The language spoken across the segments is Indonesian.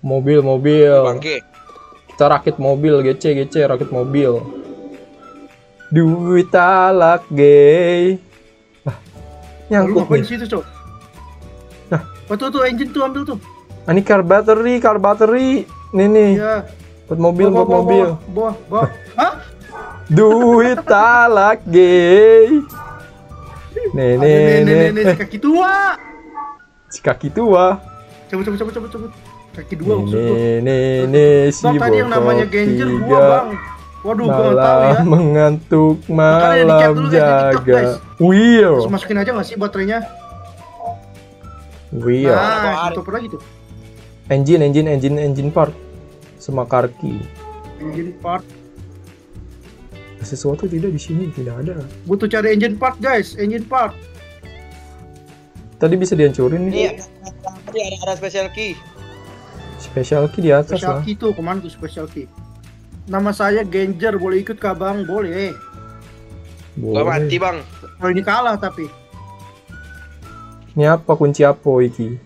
Mobil, mobil. Bangke. Kita rakit mobil, gece, gece, rakit mobil. Duit talak gay. Ah, Lu nyangkut ngapain nih. di situ, Cok? Nah. Oh, tuh, tuh, engine tuh, ambil tuh. Ah, Ini car battery, car battery. Nih nih, Iya. buat mobil, Bawa, buat bawa, mobil. bawa, bawa, bawa. Hah? Duit talak gay. Nih, nih, nih, nih, nih, nih. si kaki tua. Si kaki tua. Cabut, cabut, cabut. Nih, nih, nih, si Bang, tadi yang namanya Genjer gua. Bang. Waduh, gua tahu ya. Malam mengantuk, malam dulu, jaga. Wheel, Terus masukin aja nggak sih baterainya? wheel. Nah, tutup lagi tuh. Engine, engine, engine, engine part. Sama karki. Engine part. Sesuatu tidak di sini, tidak ada. Butuh cari engine part, guys. Engine part. Tadi bisa dihancurin nih. tadi ada ada special key. Special key di atas Special lah. key tuh, ke mana tuh special key? Nama saya Genjer, boleh ikut kah bang? Boleh. Gak mati Boleh. bang. Kalau ini kalah tapi. Ini apa kunci apa iki?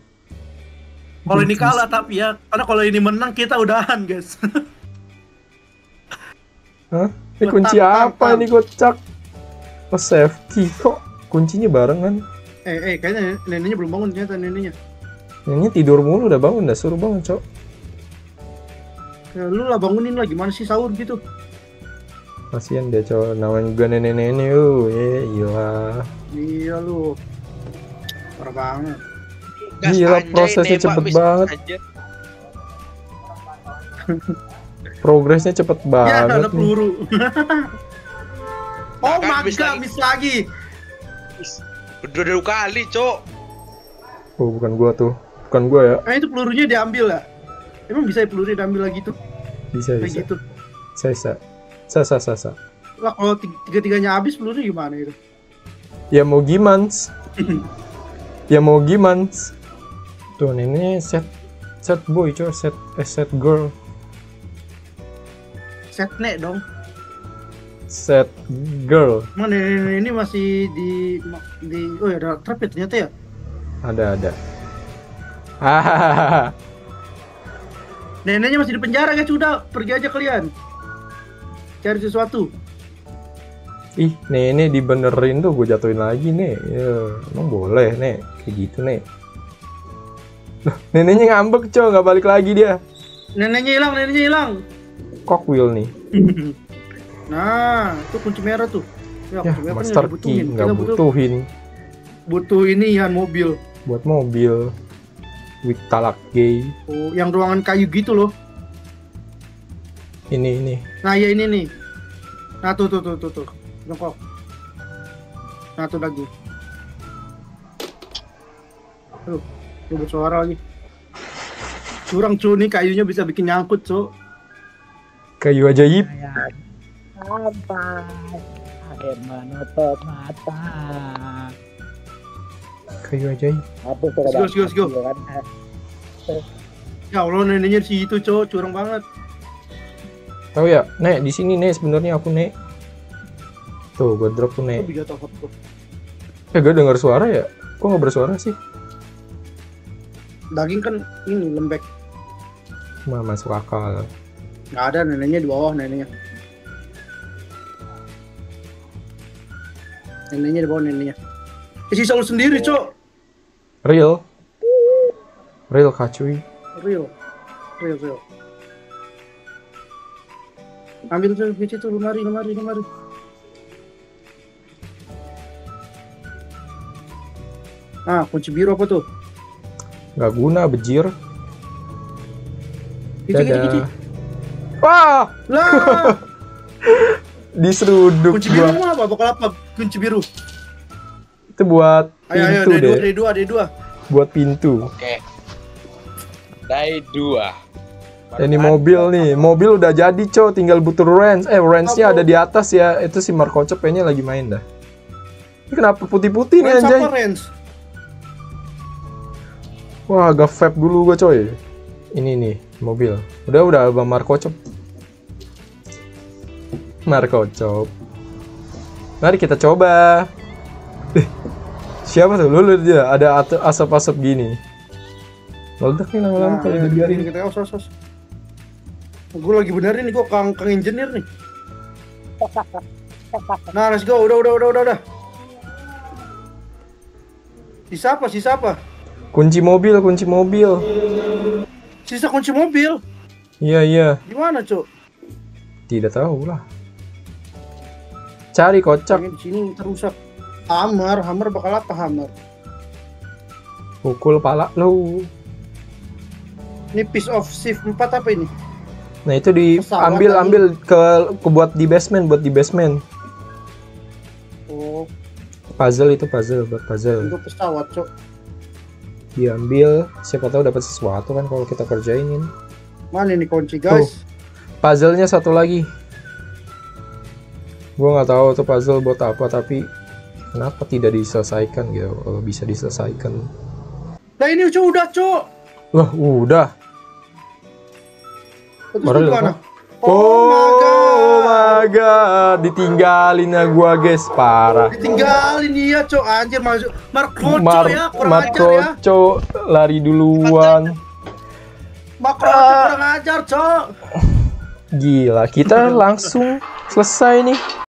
Kalau ini kalah tapi ya, karena kalau ini menang kita udahan guys. Hah? Ini kunci tam, tam, apa tam. ini kocak? Oh save key kok kuncinya barengan. eh, eh, kayaknya neneknya belum bangun ternyata neneknya. Ini tidur mulu udah bangun dah suruh bangun cok. Ya, lu lah bangunin lah, gimana sih sahur gitu? Kasian dia cok namanya juga nenek-nenek uh, ya iya. Iya lu. Parah banget. Gas Gila, prosesnya cepet banget. Progresnya cepet Ya, banget ada nih. peluru. oh, Nah, kan, miss maga, lagi. miss lagi. Udah dua kali cok. Oh bukan gua tuh, bukan gua ya. Eh, itu pelurunya diambil lah. Emang bisa ya pelurunya diambil lagi tuh? Bisa Kayak bisa. gitu. Saya bisa. Sa sa sa sa. Lah kalau tiga-tiganya habis pelurunya gimana itu? Ya mau gimans? ya mau gimans? Tuh ini set set boy cok set eh, set girl Setnek dong. set girl Emang nenek ini masih di di oh ya ada trap ya ternyata ya. ada ada. Neneknya masih di penjara guys, udah pergi aja kalian. Cari sesuatu. Ih, nih ini dibenerin tuh gue jatuhin lagi nih. Ya, emang boleh nih kayak gitu nih. Loh, neneknya ngambek cok nggak balik lagi dia. Neneknya hilang, neneknya hilang. Cockwheel nih. Nah, itu kunci merah tuh. Ya, Ya, kunci merah master key nggak butuhin butuh ini ya mobil. buat mobil. With talak gay. Oh, yang ruangan kayu gitu loh. Ini ini. Nah, ya ini nih. Nah, tuh tuh tuh tuh tuh. Jongkok. Nah, tuh lagi. Aduh, dia bersuara lagi. Curang cu nih kayunya bisa bikin nyangkut, cu. Kayu ajaib. Sampai akhir menutup mata. Kayu ajaib. Apa tuh go, go, go. Kan? Ya Allah, neneknya di situ, cu. Curang banget. Tahu ya, Nek, di sini Nek sebenarnya aku Nek. Tuh, gue drop tuh Nek. bisa tahu tuh? Eh, gue denger suara ya? Kok nggak bersuara sih? Daging kan ini lembek. Mah masuk akal. Nggak ada neneknya di bawah neneknya. Neneknya di bawah neneknya. Isi selalu sendiri, Cok. Real. Real kacuy. Real. Real, real. Ambil tuh PC tuh lemari, lemari, lemari. Ah, kunci biru apa tuh? Gak guna, bejir. Kici, kici. Dadah. Wah! Lah, Diseruduk kunci biru gua. apa? Bakal apa? Kunci biru. Itu buat Ayo, ayo, pintu D2, deh. D2, D2. Buat pintu. Oke. Dari dua. Ya, ini mobil nih. Mobil udah jadi, cow. Tinggal butuh wrench. Eh, wrenchnya ada di atas ya. Itu si Markocop kayaknya lagi main dah. Ini kenapa putih-putih nih Range anjay? apa range? Wah, agak vape dulu gua coy. Ini nih, mobil. Udah udah Bang Marco Cop. Marco Cop. Mari kita coba. Siapa tuh? Lu lihat dia ada asap-asap gini. Meledak nih lama-lama kalau ya, dibiarin. kita os os os. Gue lagi benerin nih, gue kang kang engineer nih. Nah, let's go. Udah, udah, udah, udah, udah. Sisa apa? Sisa apa? Kunci mobil, kunci mobil. Sisa kunci mobil. Iya, iya. Gimana, Cuk? Tidak tahu lah. Cari kocak. Di sini terusak. Hammer, hammer bakal apa hammer? Pukul pala lu. Ini piece of shift 4 apa ini? Nah itu diambil ambil ke, ke buat di basement buat di basement. Oh, Puzzle itu puzzle buat puzzle. untuk pesawat, Cuk. Diambil siapa tahu dapat sesuatu kan kalau kita kerjainin. Mana ini kunci, guys? Puzzle-nya satu lagi. Gua nggak tahu tuh puzzle buat apa tapi kenapa tidak diselesaikan gitu kalau bisa diselesaikan. Nah, ini udah, Cuk. Wah udah. Baru gimana? apa? Oh, my god. my god, ditinggalin ya gua guys, parah. Ditinggalin iya, Cuk. Anjir, masuk. Marco, Mar ya. Kurang Marco ajar ya. Cok, lari duluan. Makro Ah. kurang ajar, Cok. Gila, kita langsung selesai nih.